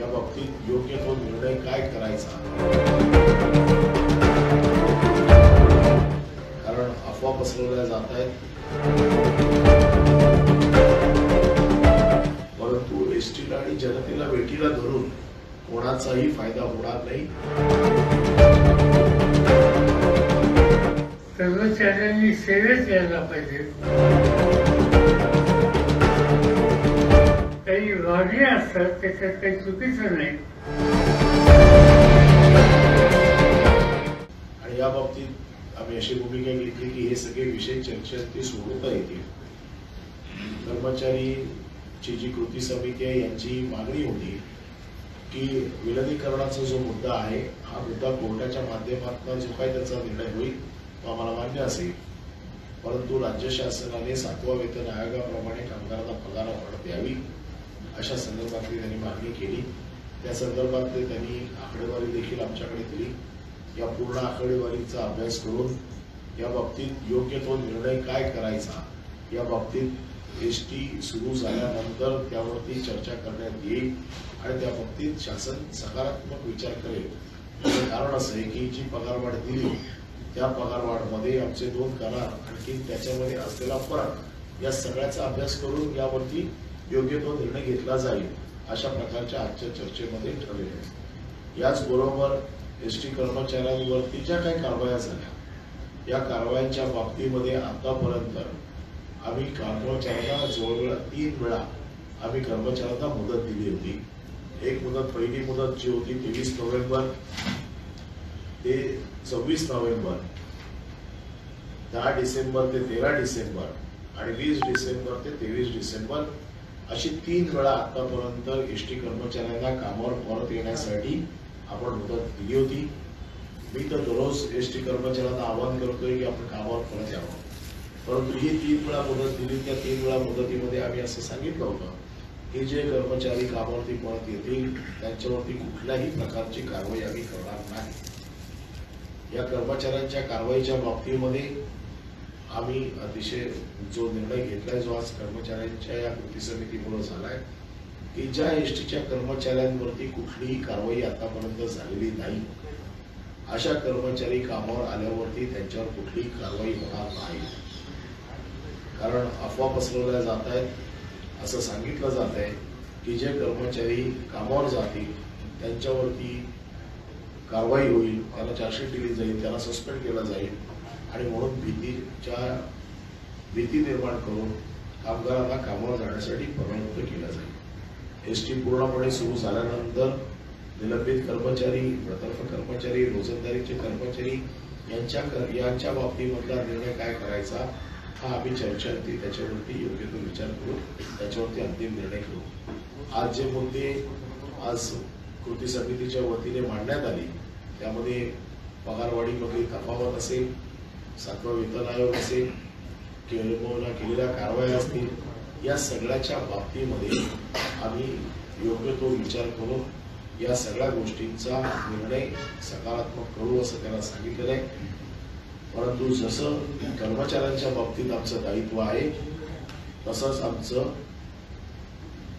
या बाबतीत योग्य तो निर्णय काय करायचा? कारण अफवा पसरवल्या जात आहेत. परंतु एस टीला आणि जनतेला भेटीला धरून कोणाचाही फायदा होणार नाही. कर्मचाऱ्यांनी सेवेत यायला पाहिजे. काही असतात त्याच्यात काही चुकीचं नाही आणि या बाबतीत आम्ही अशी भूमिका घेतली की हे सगळे विषय चर्चेत सोडवता येतील कर्मचारीची जी कृती समिती आहे यांची मागणी होती की विलगीकरणाचा जो मुद्दा आहे हा मुद्दा कोर्टाच्या माध्यमातून जो काही त्याचा निर्णय होईल तो आम्हाला मान्य असेल परंतु राज्य शासनाने सातवा वेतन आयोगाप्रमाणे कामगारांना पगार वाढ द्यावी अशा संदर्भातली त्यांनी मागणी केली. त्या संदर्भातले त्यांनी आकडेवारी देखील आमच्याकडे दिली. या पूर्ण आकडेवारीचा अभ्यास करून या बाबतीत योग्य तो निर्णय काय करायचा या बाबतीत एस टी सुरू झाल्यानंतर त्यावरती चर्चा करण्यात येईल आणि त्या बाबतीत शासन सकारात्मक विचार करेल. याचं कारण असं आहे की जी पगारवाढ दिली त्या पगारवाढमध्ये आमचे दोन करार आणखी त्याच्यामध्ये असलेला फरक या सगळ्याचा अभ्यास करून यावरती योग्य तो निर्णय घेतला जाईल अशा प्रकारच्या आजच्या चर्चेमध्ये ठरलेले आहे. याचबरोबर एस टी कर्मचाऱ्यांवरती ज्या काही कारवाया झाल्या या कारवायांच्या बाबतीमध्ये आतापर्यंत आम्ही कर्मचाऱ्यांना जवळजवळ तीन वेळा आम्ही कर्मचाऱ्यांना मुदत दिली होती. एक मुदत पहिली मुदत जी होती तेवीस नोव्हेंबर. ते सव्वीस नोव्हेंबर दहा डिसेंबर ते तेरा डिसेंबर आणि वीस डिसेंबर ते तेवीस डिसेंबर अशी तीन वेळा आतापर्यंत एस टी कर्मचाऱ्यांना कामावर परत येण्यासाठी आपण मदत दिली होती. मी तर दररोज एस टी कर्मचाऱ्यांना आवाहन करतोय की आपण कामावर परत यावं. परंतु ही तीन वेळा मदत दिली त्या तीन वेळा मदतीमध्ये आम्ही असं सांगितलं होतं की जे कर्मचारी कामावरती परत येतील त्यांच्यावरती कुठल्याही प्रकारची कारवाई आम्ही करणार नाही. या कर्मचाऱ्यांच्या कारवाईच्या बाबतीमध्ये आम्ही अतिशय जो निर्णय घेतलाय जो आज कर्मचाऱ्यांच्या या कृती समितीमुळे झालाय की ज्या एसटीच्या कर्मचाऱ्यांवरती कुठलीही कारवाई आतापर्यंत झालेली नाही. अशा कर्मचारी कामावर आल्यावरती त्यांच्यावर कुठलीही कारवाई होणार नाही. कारण अफवा पसरवल्या जात आहेत. असं सांगितलं जात आहे की जे कर्मचारी कामावर जातील त्यांच्यावरती कारवाई होईल त्याला चार्जशीट दिली जाईल त्याला सस्पेंड केलं जाईल. आणि म्हणून भीतीच्या भीती निर्माण करून कामगारांना कामावर जाण्यासाठी प्रवृत्त केलं जाईल. एस टी पूर्णपणे सुरू झाल्यानंतर निलंबित कर्मचारी प्रतर्फ कर्मचारी रोजंदारीचे कर्मचारी यांच्या कर- यांच्या बाबतीमधला निर्णय काय करायचा हा आम्ही चर्चा होती त्याच्यावरती योग्य तो विचार करू त्याच्यावरती अंतिम निर्णय घेऊ. आज जे मुद्दे आज कृती समितीच्या वतीने मांडण्यात आली त्यामध्ये पगारवाढीमध्ये तफावत असेल सातवा वेतन आयोग असेल किंवा केलेल्या कारवाया असतील या सगळ्याच्या बाबतीमध्ये आम्ही योग्य तो विचार करून या सगळ्या गोष्टींचा निर्णय सकारात्मक करू असं त्यांना सांगितलेलं आहे. परंतु जसं कर्मचाऱ्यांच्या बाबतीत आमचं दायित्व आहे तसंच आमचं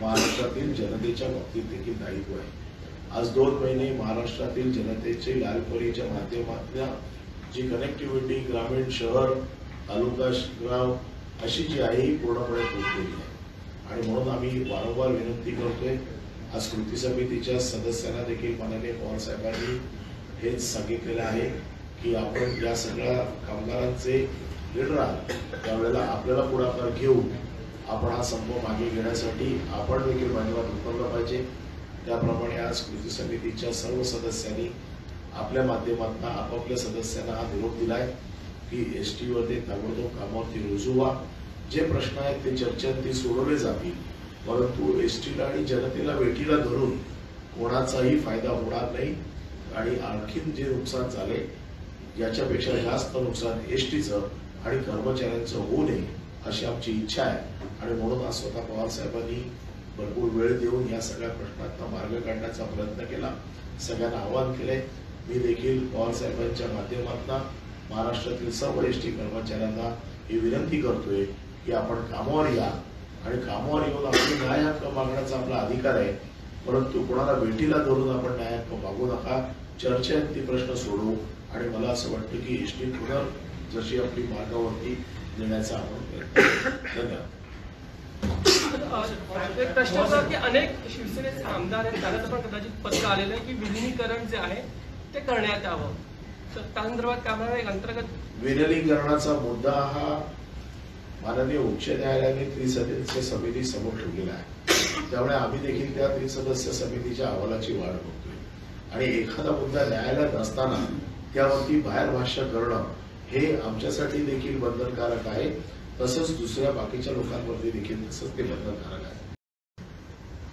महाराष्ट्रातील जनतेच्या बाबतीत देखील दायित्व आहे. आज दोन महिने महाराष्ट्रातील जनतेचे लालपरीच्या माध्यमातल्या जी कनेक्टिव्हिटी ग्रामीण शहर तालुका गाव अशी जी आहे ही पूर्णपणे पोहोचलेली आहे. आणि म्हणून आम्ही वारंवार विनंती करतोय आज कृती समितीच्या सदस्यांना देखील माननीय पवार साहेबांनी हेच सांगितलेलं आहे की आपण या सगळ्या कामगारांचे लीडर आहात. त्यावेळेला आपल्याला पुढाकार घेऊन आपण हा संप मागे घेण्यासाठी आपण देखील माध्यमात उतरलं पाहिजे. त्याप्रमाणे आज कृती समितीच्या सर्व सदस्यांनी आपल्या माध्यमातून आपापल्या सदस्यांना हा निरोप दिलाय की एस टीवरती ताबडतोब कामावरती रुजू व्हा. जे प्रश्न आहेत ते चर्चेत सोडवले जातील. परंतु एस टीला आणि जनतेला वेटीला धरून कोणाचाही फायदा होणार नाही आणि आणखीन जे नुकसान झाले याच्यापेक्षा जास्त नुकसान एस टीचं आणि कर्मचाऱ्यांचं होऊ नये अशी आमची इच्छा आहे. आणि म्हणून आज स्वतः पवार साहेबांनी भरपूर वेळ देऊन या सगळ्या प्रश्नांना मार्ग काढण्याचा प्रयत्न केला. सगळ्यांना आवाहन केलंय मी देखील पवार साहेबांच्या माध्यमातून महाराष्ट्रातील सर्व एस टी कर्मचाऱ्यांना ही विनंती करतोय की आपण कामावर या. आणि कामावर येऊन आपले न्याय हक्क मागण्याचा आपला अधिकार आहे. परंतु कोणाला भेटीला धरून आपण न्याय मागू नका. चर्चेत ती प्रश्न सोडू. आणि मला असं वाटतं की एसटी पुनर जशी आपली मार्गावरती नेण्याचा आपण प्रयत्न धन्यवाद. एक प्रश्न होता की अनेक शिवसेनेचे आमदार आहेत. त्यांना पण कदाचित पत्र आलेलं आहे की विलिनीकरण जे आहे ते करण्यात यावं. संदर्भात काय म्हणणार एक अंतर्गत विलनीकरणाचा मुद्दा हा माननीय उच्च न्यायालयाने त्रिसदस्य समिती समोर ठेवलेला आहे. त्यामुळे आम्ही देखील त्या त्रिसदस्य समितीच्या अहवालाची वाट बघतोय. आणि एखादा मुद्दा न्यायालयात असताना त्यावरती बाहेर भाष्य करणं हे आमच्यासाठी देखील बंधनकारक आहे. तसंच दुसऱ्या बाकीच्या लोकांवरती देखील तसंच ते बंधनकारक आहे.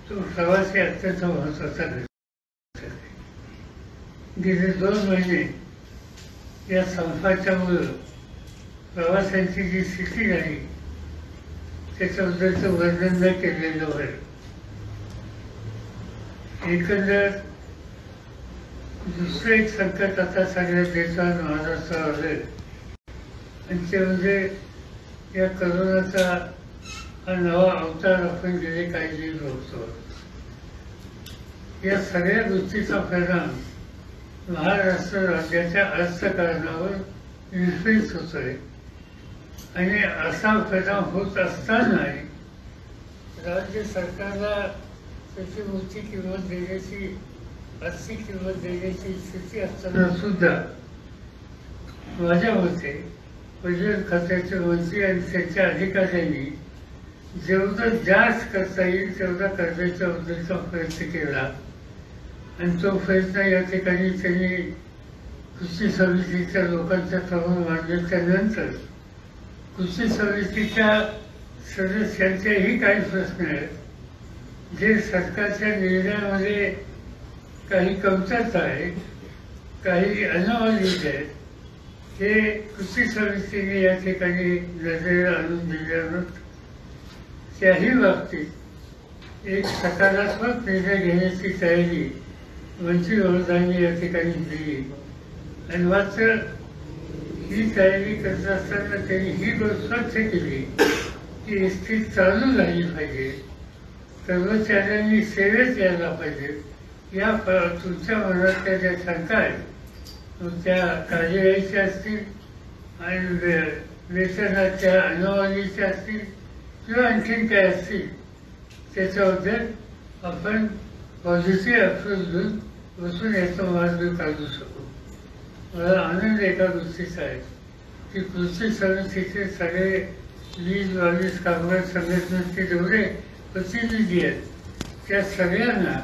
तो प्रवासी अत्यंत महत्त्वाचा घटक आहे. गेले दोन महिने या संपाच्यामुळं प्रवाशांची जी स्थिती झाली त्याच्याबद्दलचं वर्णन न केलेलं बरं एकंदर दुसरं एक संकट आता सगळ्या देशात महाराष्ट्रावर आलं आणि ते म्हणजे, म्हणजे या करोनाचा हा नवा अवतार आपण गेले काही दिवस. होतो या सगळ्या गोष्टीचा परिणाम महाराष्ट्र राज्याच्या अर्थकारणावर विपरीत होतोय. आणि असा परिणाम होत असतानाही राज्य सरकारला त्याची मोठी किंमत देण्याची आर्थिक किंमत देण्याची स्थिती असताना सुद्धा माझ्या मते पर्यटन खात्याचे मंत्री आणि त्यांच्या अधिकाऱ्यांनी जेवढं जास्त करता येईल तेवढा कर्जाच्या बद्दलचा प्रयत्न केला. आणि तो प्रयत्न या ठिकाणी त्यांनी कृषी समितीच्या लोकांच्या समोर वाढल्याच्यानंतर कृषी समितीच्या सदस्यांचेही काही प्रश्न आहेत. जे सरकारच्या निर्णयामध्ये काही कमतरता आहे काही अनावधिक आहेत हे कृषी समितीने या ठिकाणी नजरेला आणून दिल्यानं त्याही बाबतीत एक सकारात्मक निर्णय घेण्याची तयारी वंचित महोदयांनी या ठिकाणी दिली आणि मात्र ही तयारी करत असताना त्यांनी ही गोष्ट स्वच्छ केली की एस टी चालू झाली पाहिजे. कर्मचाऱ्यांनी सेवेत यायला पाहिजे. या प- तुमच्या मनातल्या ज्या शंका आहेत. तुमच्या त्या कार्यवाहीच्या असतील आणि वेतनाच्या अनुवादीच्या असतील किंवा आणखीन काय असतील त्याच्याबद्दल आपण पॉझिटिव्ह अप्रोच घेऊन बसून याचा मार्ग काढू शकू. मला आनंद एका गोष्टीचा आहे की कृषी समितीचे सगळे वीस बावीस कामगार संघटनेचे जेवढे प्रतिनिधी आहेत. त्या सगळ्यांना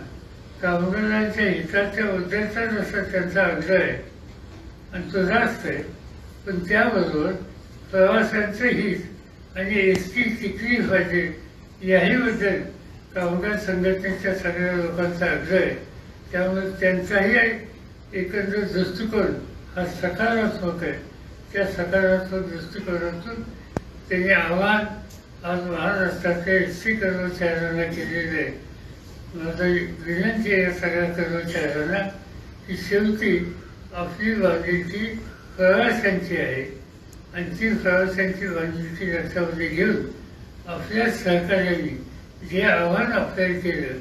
कामगारांच्या हिताच्या बद्दलचा जसा त्यांचा आग्रह आहे. आणि तो जास्त आहे. पण त्याबरोबर प्रवाशांचं हित आणि एस टी टिकली पाहिजे याहीबद्दल कामगार संघटनेच्या सगळ्या लोकांचा आग्रह आहे. त्यामुळे त्यांचाही एकंदर दृष्टिकोन हा सकारात्मक आहे. त्या सकारात्मक दृष्टिकोनातून त्यांनी आव्हान आज महाराष्ट्राच्या एस सी कर्मचाऱ्यांना केलेलं आहे. माझा विनंती आहे या सगळ्या कर्मचाऱ्यांना की शेवटी आपली बांधिलकी प्रवाशांची आहे. आणि ती प्रवाशांची बांधिलकी लक्षामध्ये घेऊन आपल्या सहकार्याने जे आव्हान आपल्याला केलं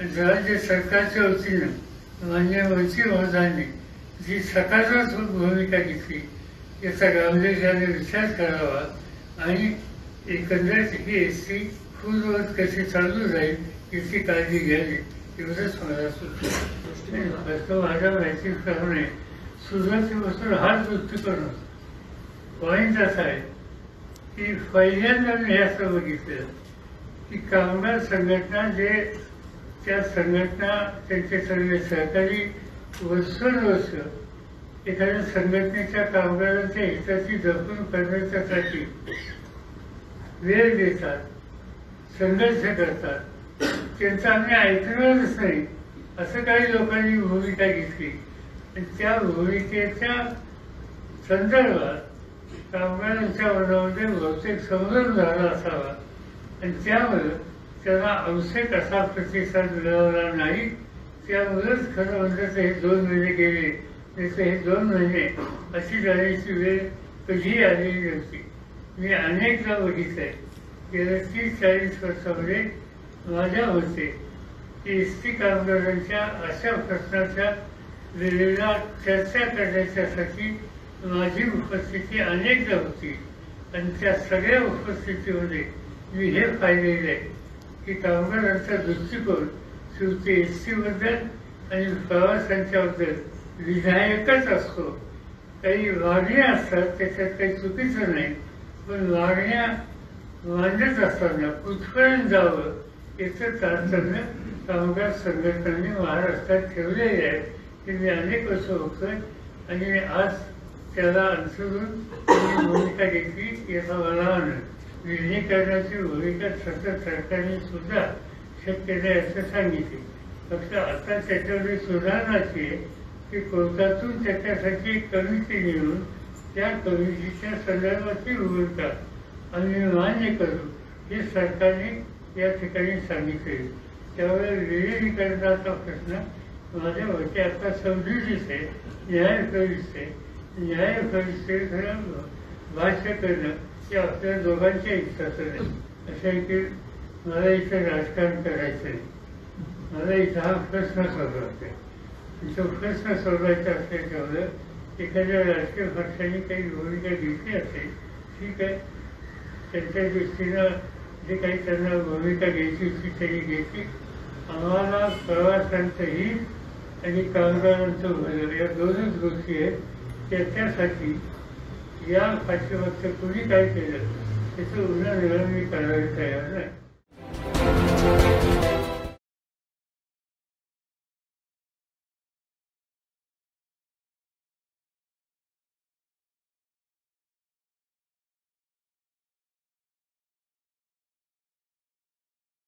राज्य सरकारच्या वतीनं मान्य मंत्री महोदयांनी जी सकारात्मक भूमिका घेतली याचा गांभीर्याने विचार करावा आणि एकंदरीत ही एस टी पूर्ववत कशी चालू जाईल याची काळजी घ्यावी एवढंच मला सुचलं फक्त माझ्या माहितीप्रमाणे सुरुवातीपासून हाच दृष्टिकोन होता पॉईंट असा आहे की पहिल्यांदा मी हे असं बघितलं की कामगार संघटना जे त्या संघटना त्यांचे सगळे सहकारी वर्षोनवर्ष एखाद्या संघटनेच्या कामगारांच्या हिताची जपून करण्याच्यासाठी वेळ देतात संघर्ष करतात. त्यांचं आम्ही ऐकणारच नाही असं काही लोकांनी भूमिका घेतली. त्या भूमिकेच्या संदर्भात कामगारांच्या मनामध्ये बहुतेक संभ्रम झाला असावा. आणि त्यामुळे त्यांना आवश्यक असा प्रतिसाद मिळवला नाही त्यामुळेच खरं म्हणजे हे दोन महिने गेले. त्याचे हे दोन महिने अशी जाण्याची वेळ कधीही आलेली नव्हती. मी अनेकदा बघितलंय गेल्या तीस चाळीस वर्षामध्ये माझ्या होते की एस टी कामगारांच्या अशा प्रश्नाच्या वेळेला चर्चा करण्याच्यासाठी माझी उपस्थिती अनेकदा होती. आणि त्या सगळ्या उपस्थितीमध्ये मी हे पाहिलेलं आहे. की कामगारांचा दृष्टिकोन शेवटी एसबद्दल आणि प्रवाशांच्याबद्दल विधायकच असतो. काही वागण्या असतात त्याच्यात काही चुकीचं नाही. पण वागण्या मांडत असताना कुठपर्यंत जावं याचं तारतम्य कामगार संघटनांनी महाराष्ट्रात ठेवलेले आहे. ते मी अनेक वर्ष होतोय आणि आज त्याला अनुसरून भूमिका घेतली याचा मला आनंद. विलिनीकरणाची भूमिका सतत सरकारने सुद्धा शक्य नाही असं सांगितले. फक्त आता त्याच्यामध्ये सुधारणाची आहे की कोर्टातून त्याच्यासाठी कमिटी नेऊन त्या कमिटीच्या संदर्भातील भूमिका आम्ही मान्य करू हे सरकारने या ठिकाणी सांगितले. त्यामुळे विलिनीकरणाचा प्रश्न माझ्या मते आता समजुतीच आहे न्याय प्रविष्ट आहे न्याय प्रविष्टेकडं भाष्य करणं हे आपल्या दोघांच्या इच्छाचं नाही असं आहे की मला इथं राजकारण करायचं नाही मला इथं हा प्रश्न सोडवायचा आहे. तो प्रश्न सोडवायचा असल्याच्यामुळं एखाद्या राजकीय पक्षाने काही भूमिका घेतली असेल ठीक आहे. त्यांच्या दृष्टीनं जे काही त्यांना भूमिका घ्यायची होती त्यांनी घ्यायची आम्हाला प्रवासांचं हित आणि कामगारांचं भलं या दोनच गोष्टी आहेत. त्याच्यासाठी या पाठीमागचं कुणी काय केलं? त्याचं उन्हा मी करायला तयार नाही.